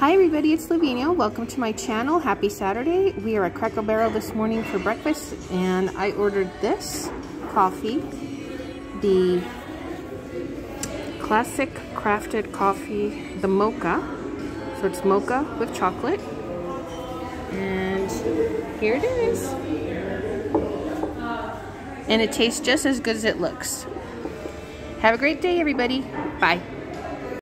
Hi everybody, it's Lavinia. Welcome to my channel. Happy Saturday. We are at Cracker Barrel this morning for breakfast and I ordered this coffee, the classic crafted coffee, the mocha. So it's mocha with chocolate. And here it is. And it tastes just as good as it looks. Have a great day everybody. Bye.